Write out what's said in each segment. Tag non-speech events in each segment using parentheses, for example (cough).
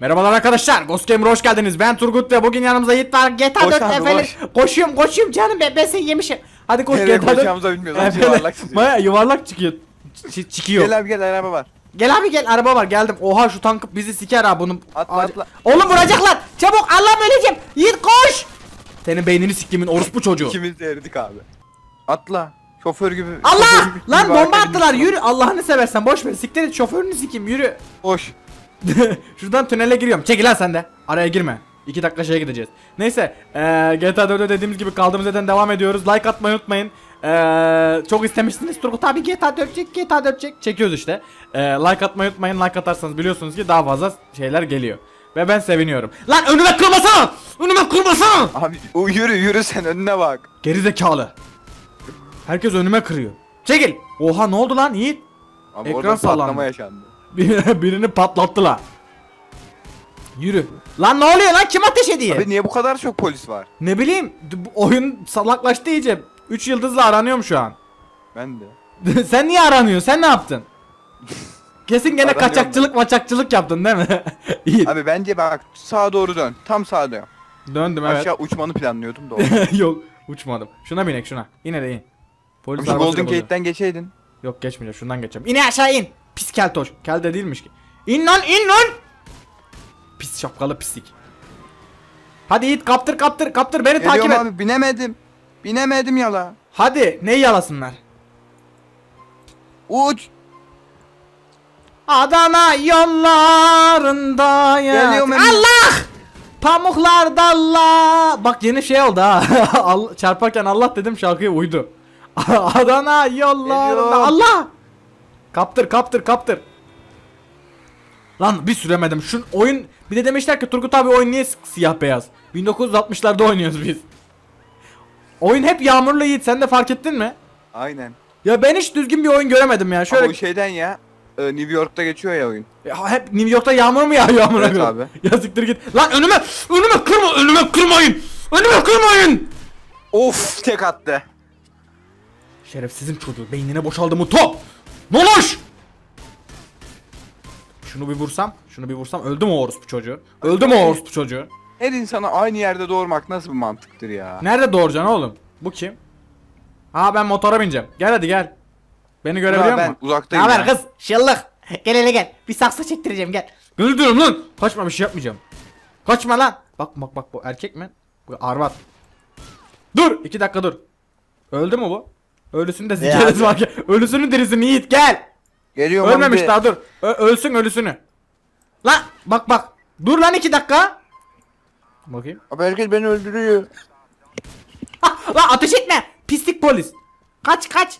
Merhabalar arkadaşlar. Ghost Gamer'a hoş geldiniz. Ben Turgut ve bugün yanımızda Yiğit var. GTA Koş 4 abi, efendim. koş. Koşuyorum koşuyorum canım ben, ben seni yemişim. Hadi koş Nereye GTA 4. koşacağımızı bilmiyoruz. Efendim, yuvarlak çiziyor. Baya yuvarlak çıkıyor. Ç- çıkıyor. Gel abi gel araba var. Gel abi gel araba var geldim. Oha şu tank bizi siker ha bunun. Atla, Acil- atla. Oğlum vuracaklar. Çabuk Allah'ım öleceğim. Yiğit koş. Senin beynini siktimin orospu çocuğu. İkimiz de eridik abi. Atla. Şoför gibi. şoför Allah! gibi- Lan gibi bomba arkaya attılar. Yürü Allah'ını seversen boş ver. Siktir et şoförünü sikeyim yürü. Koş. (laughs) Şuradan tünele giriyorum. Çekil lan sen de. Araya girme. 2 dakika şeye gideceğiz. Neyse. eee GTA 4'e dediğimiz gibi kaldığımız yerden devam ediyoruz. Like atmayı unutmayın. Eee çok istemiştiniz Turgut abi GTA 4 çek GTA 4 çek. Çekiyoruz işte. Eee like atmayı unutmayın. Like atarsanız biliyorsunuz ki daha fazla şeyler geliyor. Ve ben seviniyorum. Lan önüme kırmasana! Önüme kırmasana! Abi o yürü yürü sen önüne bak. Geri zekalı. Herkes önüme kırıyor. Çekil. Oha ne oldu lan Yiğit? Abi Ekran orada patlama yaşandı. Bir- Birini patlattılar. Yürü. Lan ne oluyor lan kim ateş ediyor? Abi niye bu kadar çok polis var? Ne bileyim bu oyun salaklaştı iyice. 3 yıldızla aranıyorum şu an. Ben de. (laughs) Sen niye aranıyorsun? Sen ne yaptın? (laughs) Kesin gene Aranıyorum kaçakçılık maçakçılık yaptın değil mi? (laughs) İyi. Abi bence bak sağa doğru dön. Tam sağa dön. Döndüm evet. Aşağı uçmanı planlıyordum da. Yok uçmadım. Şuna binek şuna. Yine de in. Polis Abi şu arabasıyla Golden bozuyor. Gate'den geçeydin. Yok geçmeyeceğim şundan geçeceğim. İn aşağı in. Pis keltoş. Kel de değilmiş ki. İn lan in lan. Pis şapkalı pislik. Hadi Yiğit kaptır kaptır kaptır beni takip Geliyorum et. abi binemedim. Binemedim yala. Hadi neyi yalasınlar? Uç. Adana yollarında ya. Geliyorum Emre. Allah! Pamuklar dalla. Bak yeni şey oldu ha. (laughs) Al- Çarparken Allah dedim şarkıya uydu. (laughs) Adana yollarında. Geliyorum. Allah! Kaptır kaptır kaptır. Lan bir süremedim. Şu oyun bir de demişler ki Turgut abi oyun niye siyah beyaz? 1960'larda oynuyoruz biz. Oyun hep yağmurlu Yiğit sen de fark ettin mi? Aynen. Ya ben hiç düzgün bir oyun göremedim ya. Şöyle... Şöyle o şeyden ya. e, New York'ta geçiyor ya oyun. ya hep New York'ta yağmur mu yağıyor amına Evet koyayım? abi. Ya siktir git. Lan önüme önüme kırma önüme kırmayın. Önüme kırmayın. Of tek attı. Şerefsizin çocuğu beynine boşaldı mı top? Nonoş! Şunu bir vursam, şunu bir vursam öldü mü o orospu çocuğu? Öldü mü o orospu çocuğu? Her insana aynı yerde doğurmak nasıl bir mantıktır ya? Nerede doğuracaksın oğlum? Bu kim? Ha ben motora bineceğim. Gel hadi gel. Beni görebiliyor ben musun? uzaktayım Ne haber kız? Şıllık. Gel hele gel. Bir saksı çektireceğim gel. Diyorum lan. Kaçma bir şey yapmayacağım. Kaçma lan. Bak bak bak bu erkek mi? Bu arvat. Dur iki dakika dur. Öldü mü bu? Ölüsünü de sikeriz bak. Ölüsünü dirisini Yiğit gel. Geliyorum Ölmemiş abi. daha dur. Ö- ölsün ölüsünü. Lan bak bak. Dur lan iki dakika. Bakayım. Abi herkes beni öldürüyor. Ah, (laughs) lan ateş etme. Pislik polis. Kaç kaç.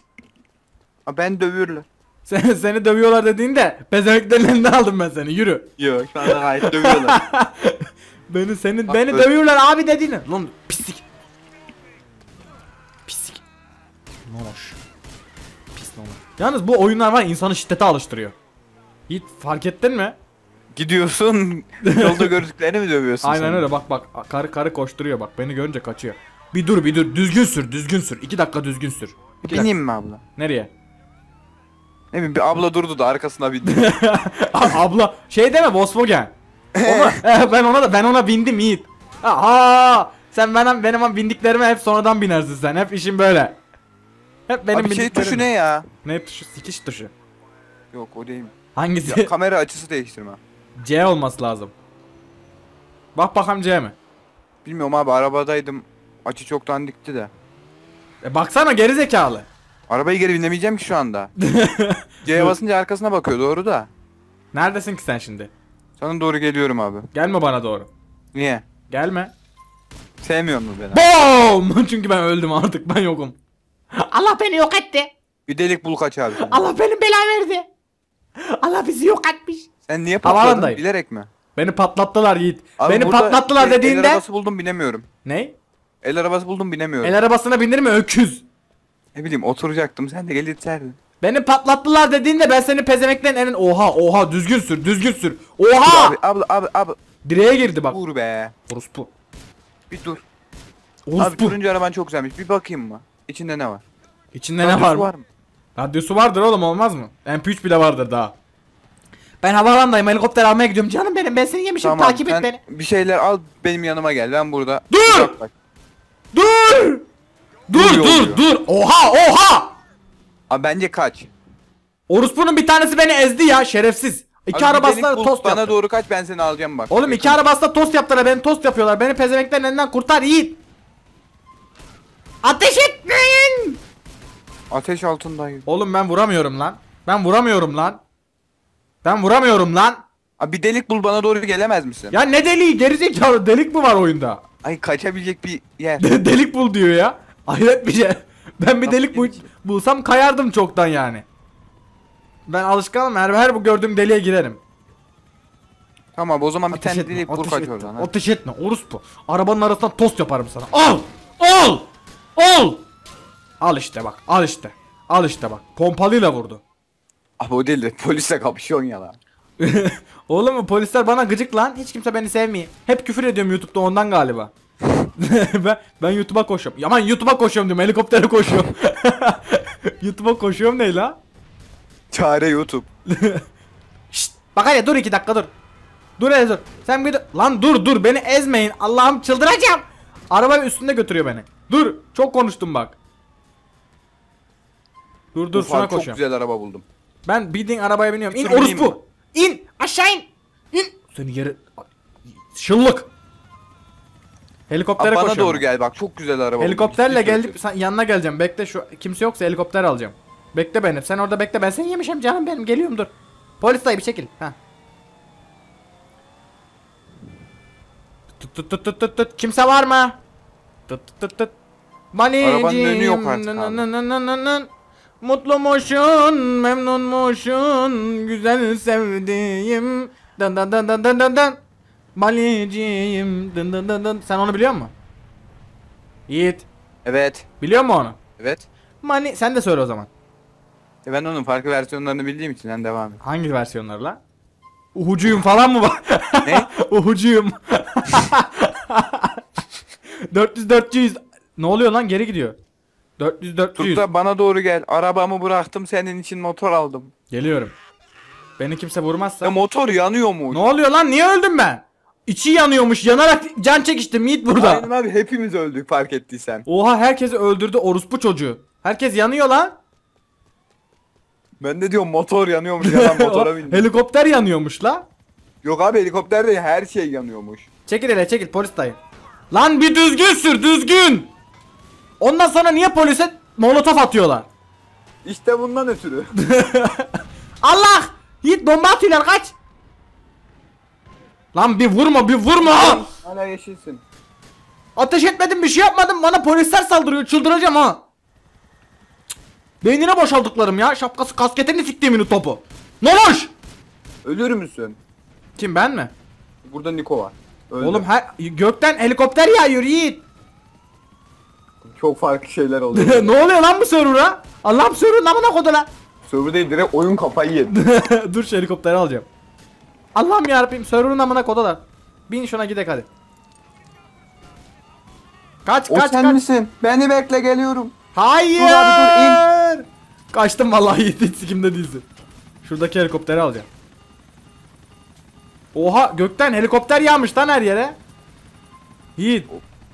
Abi ben dövüyorlar. Sen, seni dövüyorlar dediğinde pezemeklerin elinden aldım ben seni yürü. Yok anda gayet dövüyorlar. (laughs) Beni seni Bak beni dövüyorlar abi dediğini. Lan. Pislik. Nonoş. Pis nonoş. Yalnız bu oyunlar var insanı şiddete alıştırıyor. Hiç fark ettin mi? Gidiyorsun (laughs) yolda gördüklerini mi dövüyorsun Aynen sen? öyle bak bak karı karı koşturuyor bak beni görünce kaçıyor. Bir dur bir dur düzgün sür düzgün sür. İki dakika düzgün sür. İki dakika. Bineyim mi abla? Nereye? Ne bileyim bir abla durdu da arkasına bindi. (laughs) Abla şey deme Volkswagen. (laughs) Ona, Eh, ben ona da ben ona bindim Yiğit. Aha sen benim benim bindiklerime hep sonradan binersin sen. Hep işin böyle. Hep benim Abi şey tuşu ne ya? Ne tuşu? Sikiş tuşu. Yok o değil. Hangisi? Ya, kamera açısı değiştirme. (laughs) C olması lazım. Bak bakalım C mi? Bilmiyorum abi arabadaydım. Açı çoktan dikti de. E baksana geri zekalı. Arabayı geri binemeyeceğim ki şu anda. (laughs) C'ye basınca arkasına bakıyor doğru da. Neredesin ki sen şimdi? Sana doğru geliyorum abi. Gelme bana doğru. Niye? Gelme. Sevmiyor mu beni? Boom! (laughs) Çünkü ben öldüm artık ben yokum. (laughs) Allah beni yok etti. Bir delik bul kaç abi. (laughs) Allah benim bela verdi. Allah bizi yok etmiş. Sen niye patladın? Havalandayım. Bilerek mi? Beni patlattılar Yiğit. Abi Beni burada patlattılar El dediğinde arabası buldum binemiyorum. ne? El arabası buldum binemiyorum. El arabasına bindir mi öküz? Ne bileyim oturacaktım sen de gel iterdin. Beni patlattılar dediğinde ben seni pezemekten elin oha oha düzgün sür düzgün sür. Oha! Abi abla abi abi Direğe girdi bak. dur be. Orospu. Bir dur. Abi Orospu. turuncu araban çok güzelmiş. Bir bakayım mı? İçinde ne var? İçinde ne Radyosu var mı? mı? Radyosu vardır oğlum olmaz mı? MP3 bile vardır daha. Ben havaalanındayım helikopter almaya gidiyorum canım benim ben seni yemişim Tamam takip et beni. bir şeyler al benim yanıma gel ben burada. Dur! Uzaklaş. Dur! Dur Dur, dur oluyor. dur. Oha oha! Abi bence kaç. Orospu'nun bir tanesi beni ezdi ya şerefsiz. İki Abi bul, tost Bana yaptı. doğru kaç ben seni alacağım bak. Oğlum iki arabasına tost yaptılar beni tost yapıyorlar. Beni pezevenklerin elinden kurtar Yiğit. Ateş etmeyin! Ateş altındayız. Oğlum ben vuramıyorum lan. Ben vuramıyorum lan. Ben vuramıyorum lan. Abi bir delik bul bana doğru gelemez misin? Ya ne deliği gerizekalı delik mi var oyunda? Ay kaçabilecek bir yer. (laughs) delik bul diyor ya. Hayret bir şey. Ben bir delik bul bulsam kayardım çoktan yani. Ben alışkanım her her bu gördüğüm deliğe girerim. tamam abi o zaman bir Ateş tane etme, delik bul ateş kaç etme, oradan. Ateş etme orospu. Arabanın arasından tost yaparım sana. Al! Al! Al! Al işte bak al işte. Al işte bak. Pompalıyla vurdu. Abi o değil de polisle kapışıyorsun ya lan. (laughs) Oğlum bu polisler bana gıcık lan. Hiç kimse beni sevmiyor. Hep küfür ediyorum YouTube'da ondan galiba. (laughs) ben ben YouTube'a koşuyorum. Yaman YouTube'a koşuyorum diyorum. Helikoptere koşuyorum. (laughs) YouTube'a koşuyorum ne la? Çare YouTube. Şşt, bak hele dur iki dakika dur. Dur hele dur. Sen bir dur. Lan dur dur beni ezmeyin. Allah'ım çıldıracağım. Araba üstünde götürüyor beni. Dur çok konuştum bak. Dur dur Uf şuna abi, çok koşuyorum. güzel araba buldum. Ben bildiğin arabaya biniyorum. İn Dur, bineyim orospu. İn aşağı in. İn. Seni yere... Şıllık. Helikoptere Abi bana koşuyorum. doğru gel bak çok güzel araba. Helikopterle geldik sen yanına geleceğim. Bekle şu kimse yoksa helikopter alacağım. Bekle beni. Sen orada bekle. Ben seni yemişim canım benim. Geliyorum dur. Polis dayı bir çekil. Ha. Tut tut tut tut tut. Kimse var mı? Tut tut tut. Arabanın önü yok artık abi. nın nın. Mutlumuşsun, memnunmuşsun, güzel sevdiğim. Dın dın dın dın dın dın dın. Malicim, dın dın dın dın. Sen onu biliyor musun? Yiğit. Evet. Biliyor musun onu? Evet. Mani sen de söyle o zaman. E ben onun farklı versiyonlarını bildiğim için sen devam et. Hangi versiyonları la? Uhucuyum falan mı var? Ne? (laughs) Uhucuyum. (laughs) (laughs) 400 400. Ne oluyor lan? Geri gidiyor. 400 400. Tut da bana doğru gel. Arabamı bıraktım senin için motor aldım. Geliyorum. Beni kimse vurmazsa. Ya motor yanıyor mu? ne oluyor lan? Niye öldüm ben? İçi yanıyormuş. Yanarak can çekiştim Yiğit burada. Aynen abi hepimiz öldük fark ettiysen. Oha herkesi öldürdü orospu çocuğu. Herkes yanıyor lan. Ben de diyorum motor yanıyormuş yalan (laughs) motora bindim. Helikopter yanıyormuş la. Yok abi helikopterde her şey yanıyormuş. Çekil hele çekil polis dayı. Lan bir düzgün sür düzgün. Ondan sonra niye polise molotof atıyorlar? İşte bundan ötürü. (laughs) Allah! Yiğit bomba atıyorlar kaç. Lan bir vurma bir vurma. Hala yeşilsin. Ateş etmedim bir şey yapmadım bana polisler saldırıyor çıldıracağım ha. Beynine boşaldıklarım ya şapkası kasketini siktiğimin topu. Noloş! Ölür müsün? Kim ben mi? Burada Niko var. Öldü. Oğlum her gökten helikopter yağıyor Yiğit. Çok farklı şeyler oluyor. (laughs) ne oluyor lan bu server'a? Allah'ım server'ın amına kodu lan. Server değil direkt oyun kafayı yedi. (laughs) Dur şu helikopteri alacağım. Allah'ım yarabbim server'ın amına kodular. Bin şuna gidek hadi. Kaç o kaç sen kaç. misin? Beni bekle geliyorum. Hayır. Dur abi, Kaçtım vallahi (laughs) hiç sikimde değilsin. Şuradaki helikopteri alacağım. Oha gökten helikopter yağmış lan her yere. Yiğit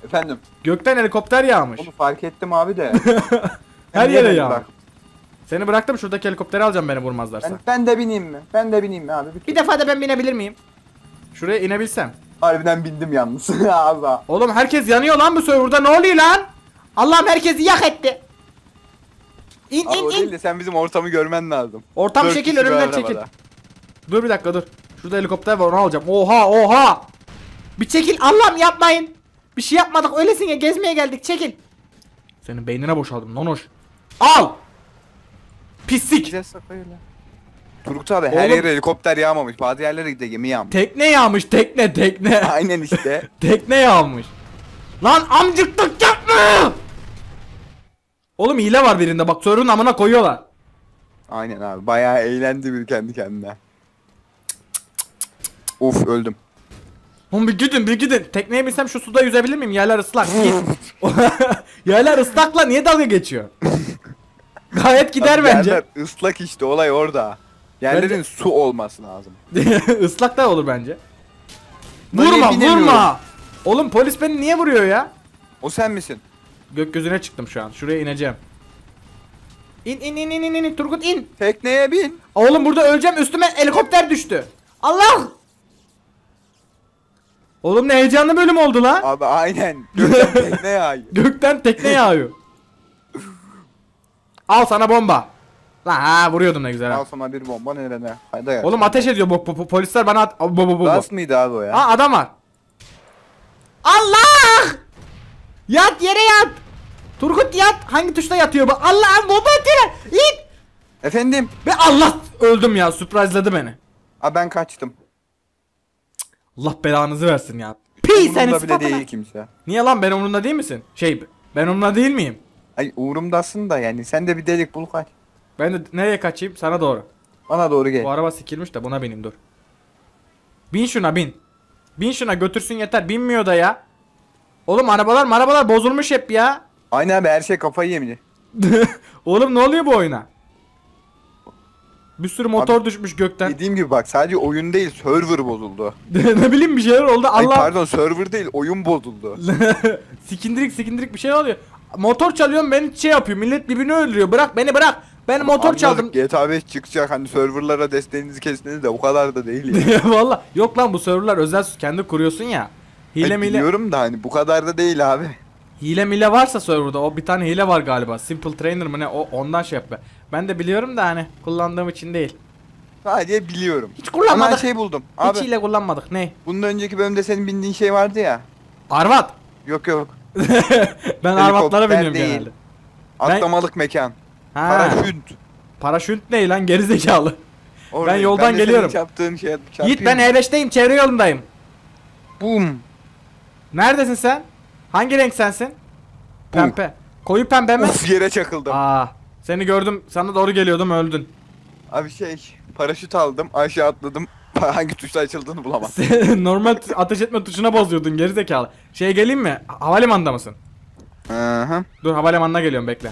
Efendim. gökten helikopter yağmış. Onu fark ettim abi de. (laughs) Her yere yağmış. Seni bıraktım şuradaki helikopteri alacağım beni vurmazlarsa. Ben, ben de bineyim mi? Ben de bineyim mi abi? Bir Bir defa da ben binebilir miyim? Şuraya inebilsem. Harbiden bindim yalnız. (laughs) Az daha. Oğlum herkes yanıyor lan bu serverda ne oluyor lan? Allah'ım herkesi yak etti. İn Abi o in değil in. de sen bizim ortamı görmen lazım. Ortam Dört şekil önümden çekil. Dur bir dakika dur. Şurada helikopter var onu alacağım. Oha oha. Bir çekil Allah'ım yapmayın. Bir şey yapmadık öylesine gezmeye geldik çekil. Senin beynine boşaldım nonoş. Al. Pislik. Turgut abi her Oğlum- yere helikopter yağmamış. Bazı yerlere de gemi yağmış. Tekne yağmış tekne tekne. (laughs) Aynen işte. (laughs) tekne yağmış. Lan amcıklık yapma. Oğlum hile var birinde bak sorunun amına koyuyorlar. Aynen abi. Bayağı eğlendi bir kendi kendine. Uf öldüm. Oğlum bir gidin bir gidin. Tekneye binsem şu suda yüzebilir miyim? Yerler ıslak. Git. (laughs) Yerler ıslakla niye dalga geçiyor? Gayet gider Abi bence. yerler ıslak işte olay orada. Yerlerin su olması lazım. (laughs) Islak da olur bence. Vurma binemiyorum? vurma. Oğlum polis beni niye vuruyor ya? O sen misin? Gökyüzüne çıktım şu an. Şuraya ineceğim. İn in in in in in Turgut in. Tekneye bin. Oğlum burada öleceğim üstüme helikopter düştü. Allah! Oğlum ne heyecanlı bölüm oldu lan. Abi aynen. Gökten tekne yağıyor. (laughs) Gökten tekne yağıyor. Al sana bomba. La ha vuruyordum ne güzel Al ha. sana bir bomba nerede? Hayda ya. Oğlum ateş ediyor bu, bu- bu polisler bana at. Bu bu bu bu. Gaz mıydı abi o ya? Aa adam var. Allah! Yat yere yat. Turgut yat. Hangi tuşta yatıyor bu? Allah'ım bomba atıyor. İt. Efendim? Ve Allah öldüm ya. Sürprizledi beni. Abi ben kaçtım. Allah belanızı versin ya. Pi seni Umurumda bile değil kimse. Niye lan ben umurumda değil misin? Şey ben umurumda değil miyim? Ay umurumdasın da yani sen de bir delik bul kaç. Ben de nereye kaçayım? Sana doğru. Bana doğru gel. Bu araba sikilmiş de buna bineyim dur. Bin şuna bin. Bin şuna götürsün yeter. Binmiyor da ya. Oğlum arabalar arabalar bozulmuş hep ya. Aynen abi her şey kafayı yemedi. (laughs) Oğlum ne oluyor bu oyuna? Bir sürü motor düşmüş gökten. Dediğim gibi bak sadece oyun değil server bozuldu. (laughs) ne bileyim bir şeyler oldu. Ay Allah. pardon server değil oyun bozuldu. (laughs) sikindirik sikindirik bir şey oluyor. Motor çalıyorum beni şey yapıyor. Millet birbirini öldürüyor. Bırak beni bırak. Ben motor Anladık, çaldım. GTA 5 çıkacak hani serverlara desteğinizi kestiniz de o kadar da değil ya. (laughs) Valla yok lan bu serverlar özel kendi kuruyorsun ya. Hile Ay, mile Biliyorum da hani bu kadar da değil abi. Hile mile varsa serverda o bir tane hile var galiba. Simple Trainer mı ne o ondan şey yapıyor. Ben de biliyorum da hani kullandığım için değil. Sadece biliyorum. Hiç kullanmadık. Ama şey buldum. Abi Hiç hile kullanmadık. Ne? bundan önceki bölümde senin bindiğin şey vardı ya. Arvat. Yok yok. (laughs) ben arvatlara biniyorum değil. genelde. Atlamalık mekan. Ha. Paraşüt. Paraşüt ne lan gerizekalı. (laughs) Oradayım. yoldan de senin geliyorum. Çarptığın şey Yiğit ben E5'teyim çevre yolundayım. Boom. Neredesin sen? Hangi renk sensin? Pembe. Koyu pembe mi? Of yere çakıldım. Aa, seni gördüm. Sana doğru geliyordum öldün. Abi şey paraşüt aldım aşağı atladım. Hangi tuşla açıldığını bulamadım. (laughs) Normal ateş etme tuşuna bozuyordun gerizekalı. Şeye geleyim mi? Ha- Havalimanında mısın? Hı hı. Dur havalimanına geliyorum bekle.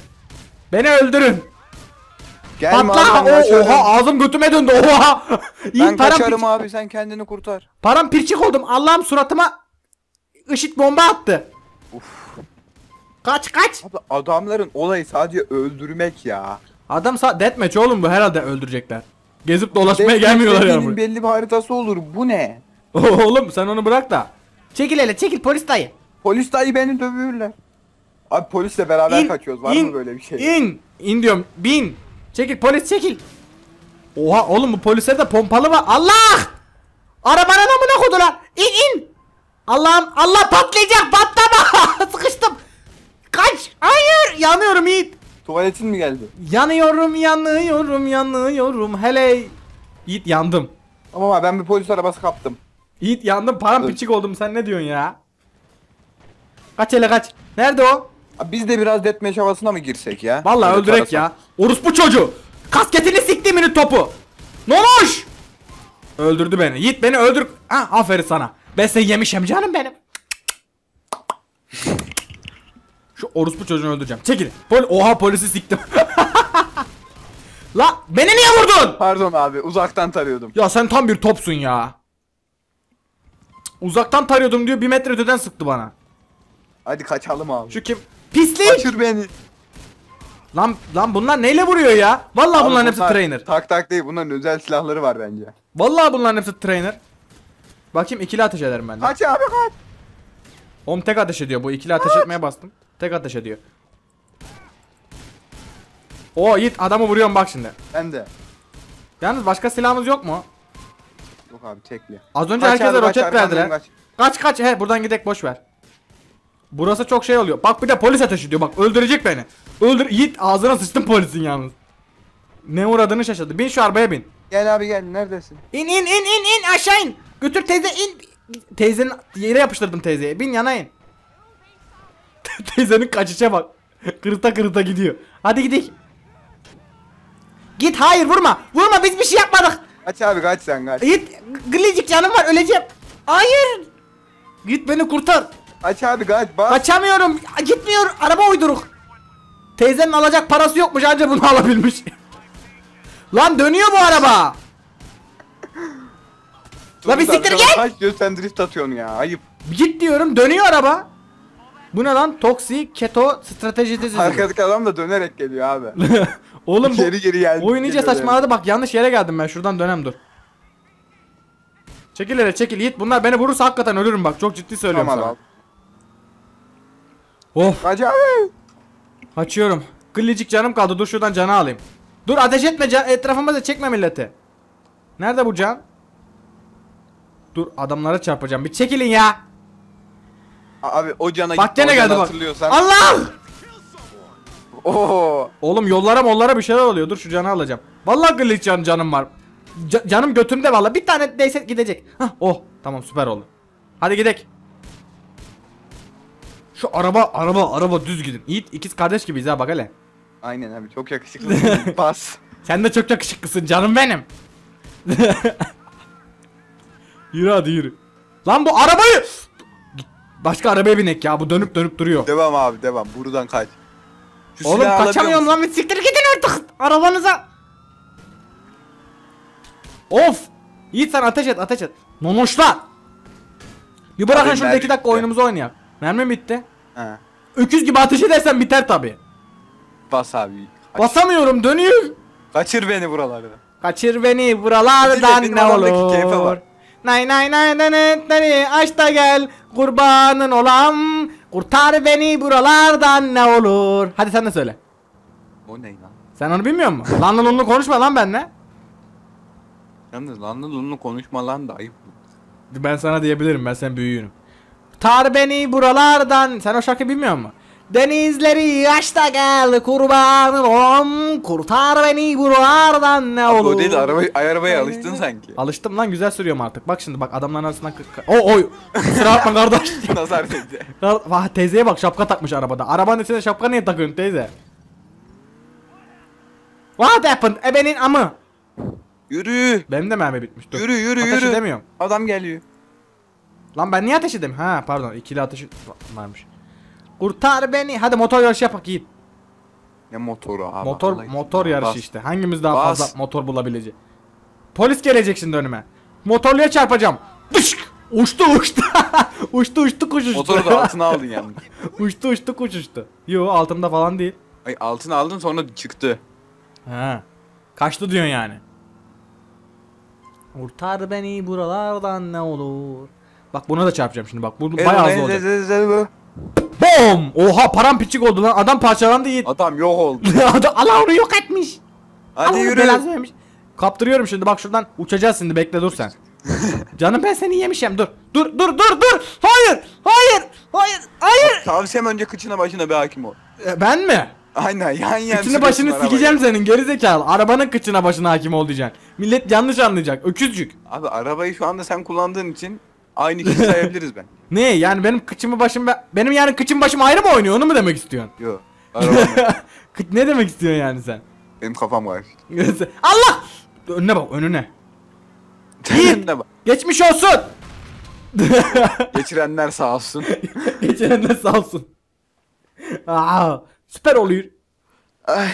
Beni öldürün. Gelme Patla. abi O- oha ağzım götüme döndü. Oha. (laughs) Ben param, kaçarım abi sen kendini kurtar. param pirçik oldum. Allah'ım suratıma ışık bomba attı. Uf. Kaç kaç. Abi adamların olayı sadece öldürmek ya. Adam sa deathmatch oğlum bu herhalde öldürecekler. Gezip dolaşmaya Deathmatch gelmiyorlar ya buraya. belli bir haritası olur. Bu ne? (laughs) Oğlum sen onu bırak da. Çekil hele çekil polis dayı. Polis dayı beni dövüyorlar. Abi polisle beraber İn, kaçıyoruz. Var in, mı böyle bir şey? İn. İn diyorum. Bin. Çekil polis çekil. Oha oğlum bu polislerde de pompalı var. Allah! Arabanın amına kodular. İn in. Allah'ım Allah patlayacak patlama. (laughs) Sıkıştım. Kaç. Hayır. Yanıyorum Yiğit. Tuvaletin mi geldi? Yanıyorum yanıyorum yanıyorum. Hele. Yiğit yandım. Ama ben bir polis arabası kaptım. Yiğit yandım param piçik oldum sen ne diyorsun ya? Kaç hele kaç. Nerede o? Abi biz de biraz deathmatch havasına mı girsek ya? Vallahi Böyle öldürek tarafa. ya. Orospu çocuğu. Kasketini siktimini topu. Nonoş. Öldürdü beni. Yiğit beni öldür. Ha aferin sana. Ben seni yemişim canım benim. Şu orospu çocuğunu öldüreceğim. Çekil. Pol Oha polisi siktim. (laughs) La beni niye vurdun? Pardon abi uzaktan tarıyordum. Ya sen tam bir topsun ya. Uzaktan tarıyordum diyor bir metre öteden sıktı bana. Hadi kaçalım abi. Şu kim? Pislik. Kaçır beni. Lan lan bunlar neyle vuruyor ya? Vallahi Abi bunların hepsi bunlar trainer. Tak tak değil bunların özel silahları var bence. Vallahi bunların hepsi trainer. Bakayım ikili ateş ederim ben de. Kaç abi kaç. Oğlum tek ateş ediyor bu. ikili ateş etmeye bastım. Tek ateş ediyor. Oo Yiğit adamı vuruyorum bak şimdi. Ben de. Yalnız başka silahımız yok mu? Yok abi tekli. Az önce Kaç herkese abi, kaç, roket verdiler. kaç. Kaç kaç he buradan gidek boş ver. Burası çok şey oluyor. Bak bir de polis ateş ediyor. Bak öldürecek beni. Öldür Yiğit ağzına sıçtım polisin yalnız. Ne uğradığını şaşırdı. Bin şu arabaya bin. Gel abi gel neredesin? İn in in in in aşağı in. Götür teyze in. Teyzenin yere yapıştırdım teyzeye. Bin yana in. (laughs) Teyzenin kaçışa bak. Kırıta kırıta gidiyor. Hadi gidelim. Git hayır vurma. Vurma biz bir şey yapmadık. Kaç abi kaç sen kaç. Git gılicik canım var öleceğim. Hayır. Git beni kurtar. Kaç abi kaç bas. Kaçamıyorum. Gitmiyor. Araba uyduruk. Teyzenin alacak parası yokmuş anca bunu (laughs) alabilmiş. Lan dönüyor bu araba. La bir siktir git. Kaç diyor sen drift atıyorsun ya. Ayıp. Git diyorum dönüyor araba. Bu ne lan? Toksi keto strateji dizisi. Arkadaki adam da dönerek geliyor abi. (laughs) Oğlum bu geri geri geldi. oyun iyice saçmaladı bak yanlış yere geldim ben şuradan dönem dur. Çekil hele çekil Yiğit bunlar beni vurursa hakikaten ölürüm bak çok ciddi söylüyorum Tamam sana. abi. Of Hacı abi. açıyorum. Gıllicik canım kaldı dur şuradan canı alayım. Dur ateş etme can etrafıma da çekme milleti. Nerede bu can? Dur adamlara çarpacağım bir çekilin ya. Abi o cana Bak gene geldi bak. Allah! Oo. Oğlum yollara mollara bir şeyler oluyor. Dur şu canı alacağım. Vallahi glitch can canım var. Ca- canım götümde vallahi. Bir tane değse gidecek. Hah oh tamam süper oldu. Hadi gidek. Şu araba araba araba düz gidin. Yiğit ikiz kardeş gibiyiz ha bak hele. Aynen abi çok yakışıklı. Bas. (laughs) Sen de çok yakışıklısın canım benim. (laughs) yürü hadi yürü. Lan bu arabayı Başka arabaya binek ya bu dönüp dönüp duruyor. Devam abi devam. Buradan kaç. Şu Oğlum kaçamıyorum lan siktir gidin artık arabanıza. Of! Yiğit sen ateş et ateş et. Nonoşlar! Bir bırakın Abi şurada mermi iki dakika bitti. oyunumuzu oynayak. Mermi bitti. He. Öküz gibi ateş edersen biter tabi. Bas abi. Kaç- Basamıyorum dönüyor. Kaçır beni buralarda. Kaçır beni buralardan ne adamdaki keyfe olur. var. Nay nay nay nay nay nay aç da gel kurbanın olam. Kurtar beni buralardan ne olur. Hadi sen de söyle. O ne lan? Sen onu bilmiyor musun? lan lan onu konuşma lan benimle. Yalnız lan lan konuşma lan da ayıp. Ben sana diyebilirim ben sen büyüğünüm. Tar beni buralardan. Sen o şarkıyı bilmiyor musun? Denizleri aç da gel kurbanın olam. Kurtar beni buralardan ne Abi olur. o değil arabaya, arabaya alıştın sanki. Alıştım lan güzel sürüyorum artık. Bak şimdi bak adamların arasından. O oy. Kusura bakma kardeş. (laughs) Nazar teyze. Vah teyzeye bak şapka takmış arabada. Arabanın içine şapka niye takıyorsun teyze? What happened? Ebenin amı. Yürü. Benim de mermi bitmiş. Dur. Yürü yürü Ateş yürü. edemiyorum. Adam geliyor. Lan ben niye ateş edeyim? Ha pardon ikili ateş varmış. Kurtar beni. Hadi motor yarışı yapak Yiğit. Ne motoru abi. motor Allah motor ya. yarışı Bas. işte. Hangimiz daha Bas. fazla motor bulabilecek? Polis gelecek şimdi önüme. Motorluya çarpacağım. Dışk! Uçtu uçtu. (laughs) uçtu uçtu kuş uçtu. Motoru da altına aldın yalnız. (laughs) uçtu uçtu kuş uçtu. Yo altımda falan değil. Ay altına aldın sonra çıktı. Ha. Kaçtı diyorsun yani. Kurtar beni buralardan ne olur. Bak buna da çarpacağım şimdi bak. Bu bayağı hızlı olacak. Bom! Oha paramparçık oldu lan. Adam parçalandı Yiğit. Adam yok oldu. (laughs) Adam Allah onu yok etmiş. Hadi Allah yürü. vermiş. Kaptırıyorum şimdi bak şuradan uçacağız şimdi bekle dur sen. (laughs) Canım ben seni yemişim dur. Dur dur dur dur. Hayır. Hayır. Hayır. Hayır. Tavsiyem önce kıçına başına bir hakim ol. E, ben mi? Aynen yan yan. Kıçını başını sikeceğim senin gerizekalı. Arabanın kıçına başına hakim ol diyeceksin. Millet yanlış anlayacak. Öküzcük. Abi arabayı şu anda sen kullandığın için aynı kişi sayabiliriz ben. Ne yani benim kıçımı başım benim yani kıçım başım ayrı mı oynuyor onu mu demek istiyorsun? Yok. (laughs) Ne demek istiyorsun yani sen? benim kafam karıştı. (laughs) Allah! Önüne bak önüne. De bak. Geçmiş olsun. (laughs) Geçirenler sağ olsun. Geçenler sağ olsun. Aa, süper oluyor. Ay.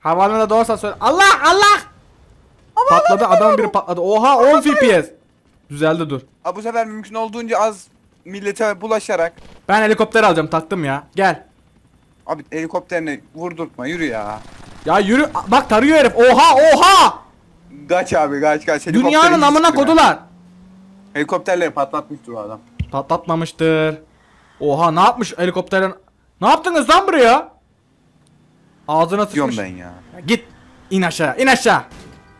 Havaalanında doğarsan söyle. Allah Allah! Patladı adamın biri patladı. Oha 10 FPS. Düzeldi dur. Abi bu sefer mümkün olduğunca az millete bulaşarak Ben helikopter alacağım taktım ya. Gel. abi helikopterini vurdurtma yürü ya. Ya yürü. Bak tarıyor herif. Oha oha! Kaç abi kaç kaç. Helikopteri Dünyanın amına kodular. Helikopterleri patlatmıştır o adam. Patlatmamıştır. Oha ne yapmış helikopterin? Ne yaptınız lan buraya? Ağzına Diyorum sıçmış. ben ya. Git. İn aşağı. in aşağı.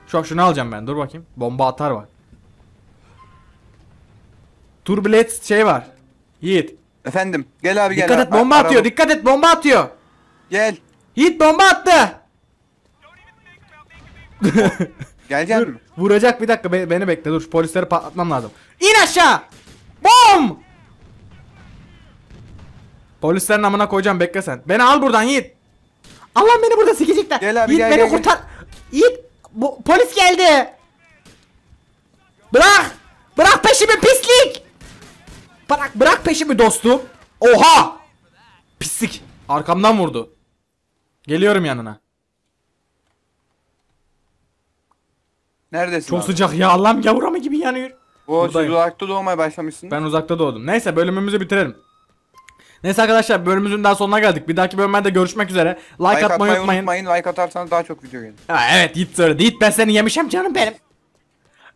Şu şunu alacağım ben. Dur bakayım. Bomba atar var. Turbilet şey var. Yiğit. Efendim gel abi gel. Dikkat et bomba atıyor. Dikkat et bomba atıyor. Gel. Yiğit bomba attı. (laughs) Gelecek Dur. mi? Vuracak bir dakika be- beni bekle dur polisleri patlatmam lazım. İn aşağı. Bom. Polislerin amına koyacağım bekle sen. Beni al buradan Yiğit. Allah beni burada sikecekler. Gel abi, Yiğit gel, beni gel, gel. kurtar. Yiğit bu, polis geldi. Bırak. Bırak peşimi pislik. Bırak bırak peşimi dostum. Oha. Pislik. Arkamdan vurdu. Geliyorum yanına. Neredesin Çok abi? sıcak ya Allah'ım yavrumu gibi yanıyor. Oo, siz Buradayım. uzakta doğmaya başlamışsın. Ben uzakta doğdum. Neyse bölümümüzü bitirelim. Neyse arkadaşlar bölümümüzün daha sonuna geldik. Bir dahaki bölümlerde görüşmek üzere. Like, atmayı unutmayın. Like atarsanız daha çok video gelir. Ha, evet Yiğit söyledi. Yiğit ben seni yemişim canım benim.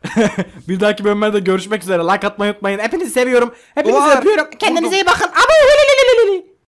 (laughs) bir dahaki bölümlerde görüşmek üzere. Like atmayı unutmayın. Hepinizi seviyorum. Hepinizi Duvar. öpüyorum. Kendinize iyi bakın. Abo,